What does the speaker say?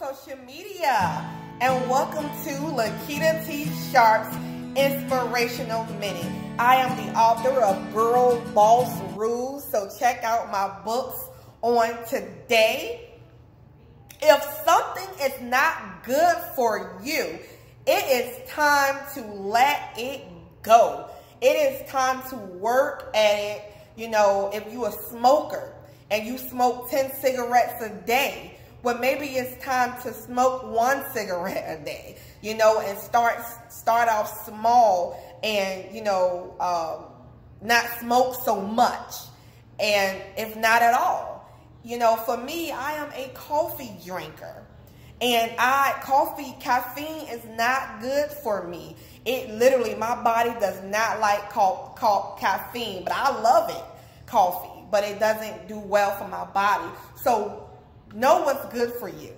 social media and welcome to Lakita T. Sharpe's Inspirational Minute. I am the author of Girl Boss Rules, so check out my books on today. If something is not good for you, it is time to let it go. It is time to work at it. You know, if you a smoker and you smoke 10 cigarettes a day, well, maybe it's time to smoke one cigarette a day, you know, and start start off small and, you know, um, not smoke so much. And if not at all, you know, for me, I am a coffee drinker. And I, coffee, caffeine is not good for me. It literally, my body does not like ca caffeine, but I love it, coffee, but it doesn't do well for my body. So know what's good for you.